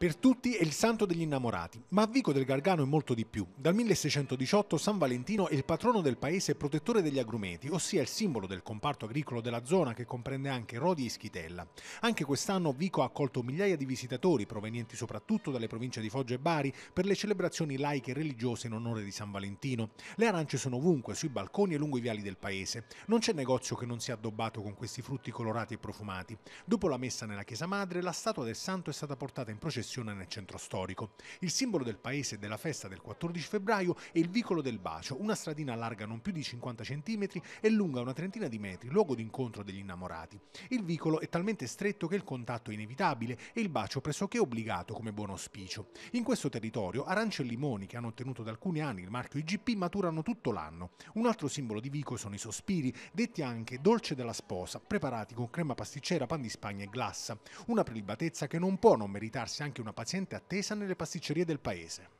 Per tutti è il santo degli innamorati, ma Vico del Gargano è molto di più. Dal 1618 San Valentino è il patrono del paese e protettore degli agrumeti, ossia il simbolo del comparto agricolo della zona che comprende anche Rodi e Schitella. Anche quest'anno Vico ha accolto migliaia di visitatori provenienti soprattutto dalle province di Foggia e Bari per le celebrazioni laiche e religiose in onore di San Valentino. Le arance sono ovunque, sui balconi e lungo i viali del paese. Non c'è negozio che non sia addobbato con questi frutti colorati e profumati. Dopo la messa nella chiesa madre, la statua del santo è stata portata in processione processione nel centro storico. Il simbolo del paese e della festa del 14 febbraio è il Vicolo del Bacio, una stradina larga non più di 50 cm e lunga una trentina di metri, luogo d'incontro degli innamorati. Il vicolo è talmente stretto che il contatto è inevitabile e il bacio pressoché obbligato come buon auspicio. In questo territorio arance e limoni, che hanno ottenuto da alcuni anni il marchio IGP, maturano tutto l'anno. Un altro simbolo di Vico sono i sospiri, detti anche dolce della sposa, preparati con crema pasticcera, pan di spagna e glassa. Una prelibatezza che non può non meritarsi anche una paziente attesa nelle pasticcerie del paese.